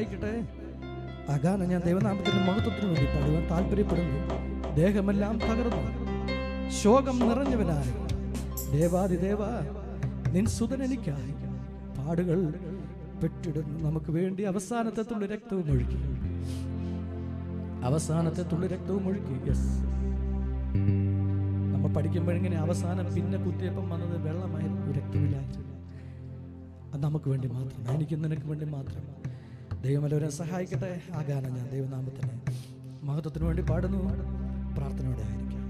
സഹായിക്കട്ടെ. ആ ഞാൻ ദൈവനാമത്തിന് മഹത്വത്തിന് വേണ്ടി പാടുവാൻ താല്പര്യപ്പെടുന്നു. ദേഹമെല്ലാം തകർന്നു. ശോകം നിറഞ്ഞവനായി. ദേവാദിദേവ നിൻ സുതൻ എനിക്കായി പാടുകൾ പെട്ടിടുന്നു. നമുക്ക് വേണ്ടി അവസാനത്തെ തുള്ളി രക്തവും ഒഴുക്കി അവസാനത്തെ തുള്ളി രക്തവും ഒഴുക്കി യെസ് നമ്മൾ പഠിക്കുമ്പോഴിങ്ങനെ അവസാനം പിന്നെ കുത്തിയപ്പം വന്നത് വെള്ളമായിരുന്നു. രക്തമില്ലായിരുന്നു അത് നമുക്ക് വേണ്ടി മാത്രം എനിക്ക് നിനക്ക് വേണ്ടി മാത്രം. ദൈവം എല്ലാവരെയും സഹായിക്കട്ടെ. ആ ഗാനം ഞാൻ ദൈവനാമത്തിന് മഹത്വത്തിന് വേണ്ടി പാടുന്നു. പ്രാർത്ഥനയോടെ ആയിരിക്കാം.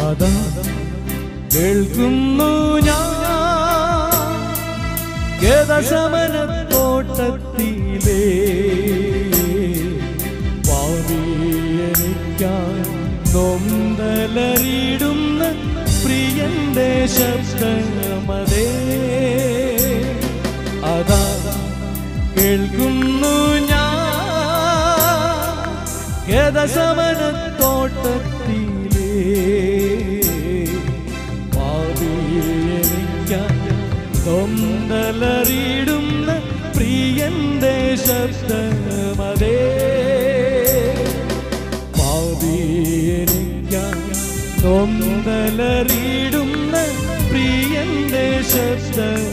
അതാ കേൾക്കുന്നു ഞാൻ. ഗതശമനത്തോട്ടത്തിലേ പാവിയനിക്കാൻ നൊന്തലറിയിടുന്ന പ്രിയന്റെ ശബ്ദമതേ. അതാ കേൾക്കുന്നു ഞാൻ. ഗതശമനത്തോട്ടത്തിലേ നൊന്തലറിയിടുന്ന പ്രിയന്റെ ശബ്ദമതേ പാവിയനിക്കാൻ നൊന്തലറിയിടുന്ന പ്രിയന്റെ ശബ്ദമതേ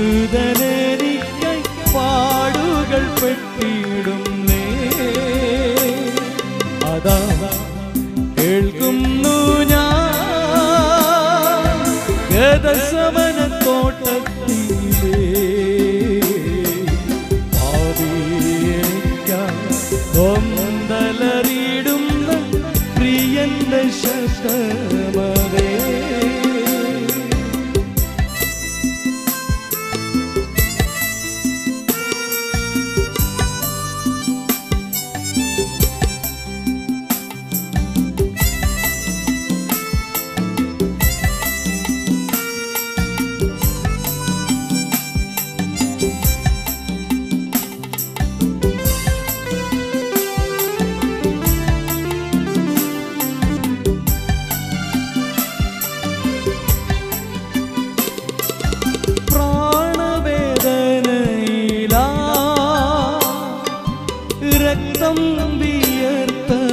നിൻസുതനെനിക്ക് പാടുകൾ പെട്ടിടും നേ അതാ കേൾക്കുന്നു ഞാൻ ഗതശമനത്തോട്ടത്തിലേ പാവിയേക്കാൻ കൊന്തലറിയിടുന്ന പ്രിയന്റെ ശബ്ദമതേ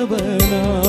banana